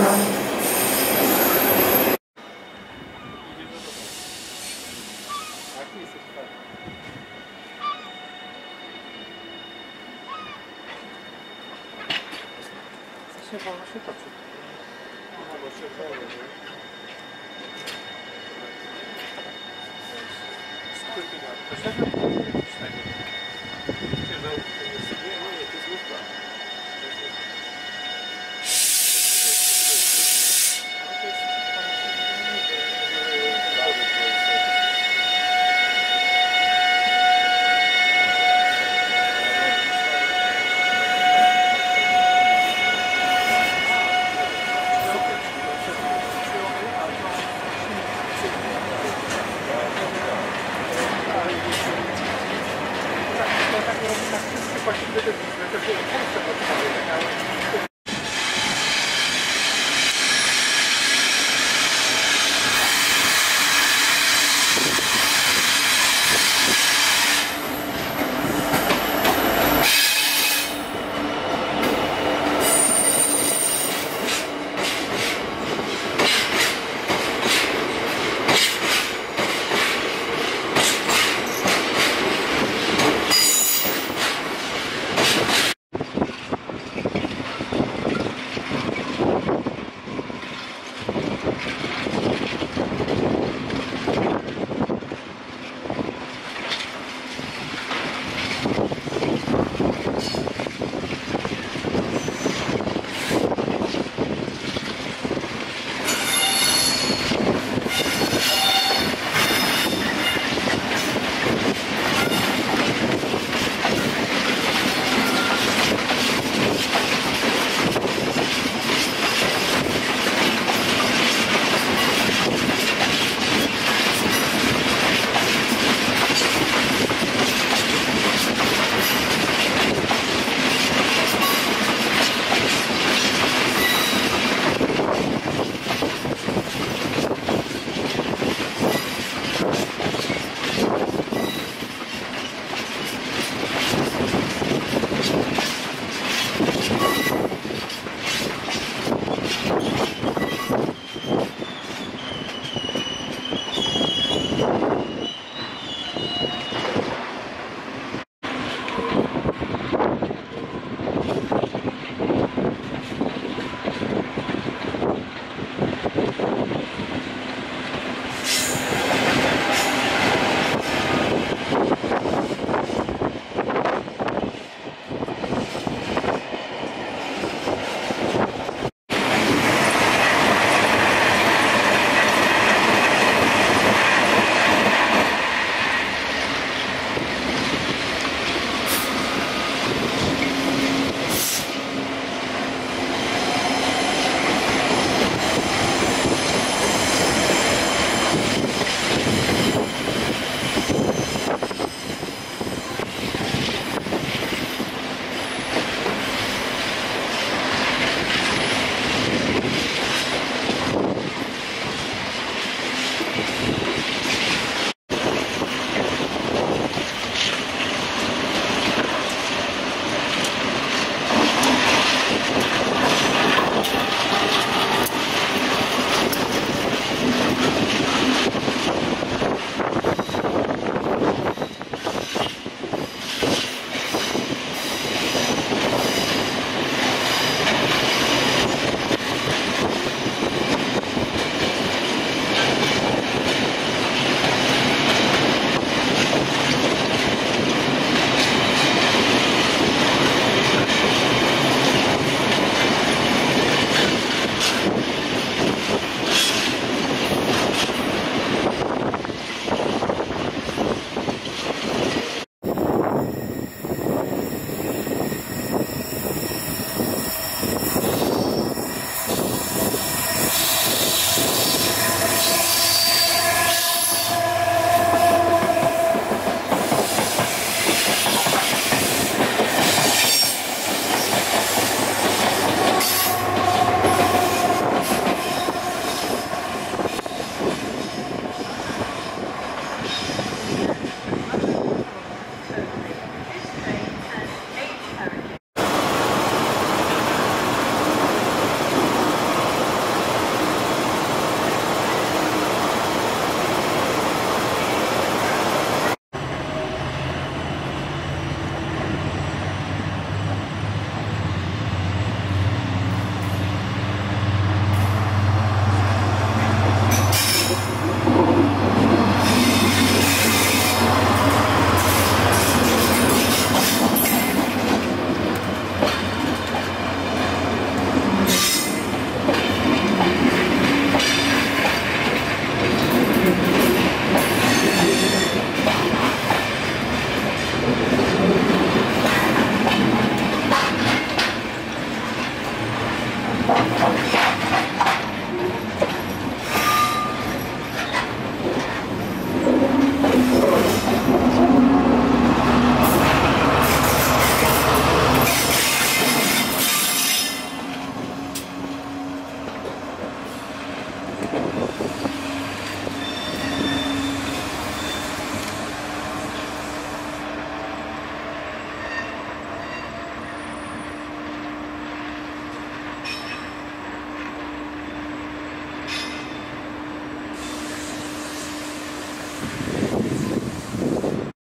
Сколько я? Пошли, пошли. Тяжело, если właściwie te, te, te,